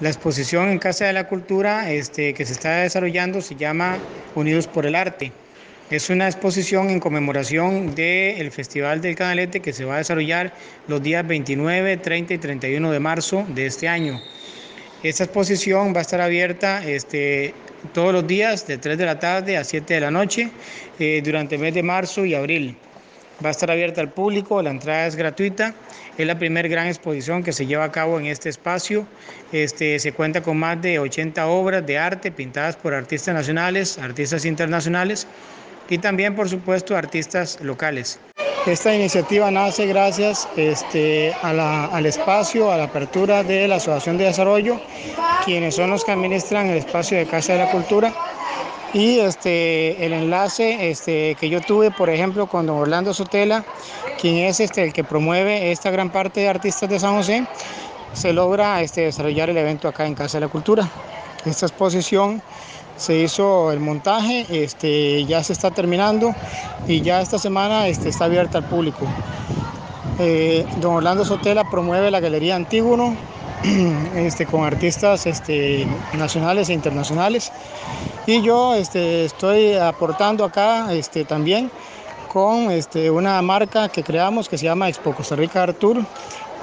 La exposición en Casa de la Cultura este, que se está desarrollando se llama Unidos por el Arte. Es una exposición en conmemoración del Festival del Canalete que se va a desarrollar los días 29, 30 y 31 de marzo de este año. Esta exposición va a estar abierta este, todos los días de 3 de la tarde a 7 de la noche eh, durante el mes de marzo y abril. Va a estar abierta al público, la entrada es gratuita. Es la primera gran exposición que se lleva a cabo en este espacio. Este, se cuenta con más de 80 obras de arte pintadas por artistas nacionales, artistas internacionales y también, por supuesto, artistas locales. Esta iniciativa nace gracias este, al espacio, a la apertura de la Asociación de Desarrollo, quienes son los que administran el espacio de Casa de la Cultura y este, el enlace este, que yo tuve, por ejemplo, con don Orlando Sotela, quien es este, el que promueve esta gran parte de artistas de San José, se logra este, desarrollar el evento acá en Casa de la Cultura. Esta exposición se hizo el montaje, este, ya se está terminando y ya esta semana este, está abierta al público. Eh, don Orlando Sotela promueve la Galería Antígono este, con artistas este, nacionales e internacionales y yo este, estoy aportando acá también con una marca que creamos que se llama Expo Costa Rica Artur,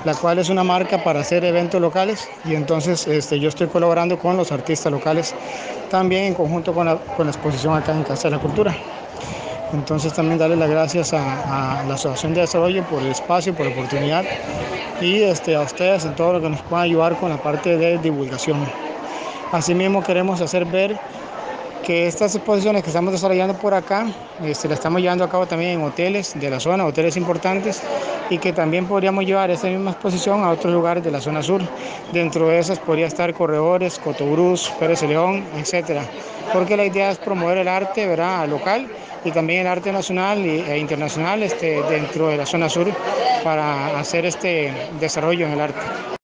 la cual es una marca para hacer eventos locales y entonces yo estoy colaborando con los artistas locales también en conjunto con la, exposición acá en Casa de la Cultura. Entonces también darle las gracias a, la Asociación de Desarrollo por el espacio, por la oportunidad y este, a ustedes en todo lo que nos puedan ayudar con la parte de divulgación. Asimismo queremos hacer ver que estas exposiciones que estamos desarrollando por acá, este, las estamos llevando a cabo también en hoteles de la zona, hoteles importantes, y que también podríamos llevar esa misma exposición a otros lugares de la zona sur. Dentro de esas podría estar Corredores, Cotobruz, Pérez de León, etcétera. Porque la idea es promover el arte ¿verdad? local y también el arte nacional e internacional este, dentro de la zona sur para hacer este desarrollo en el arte.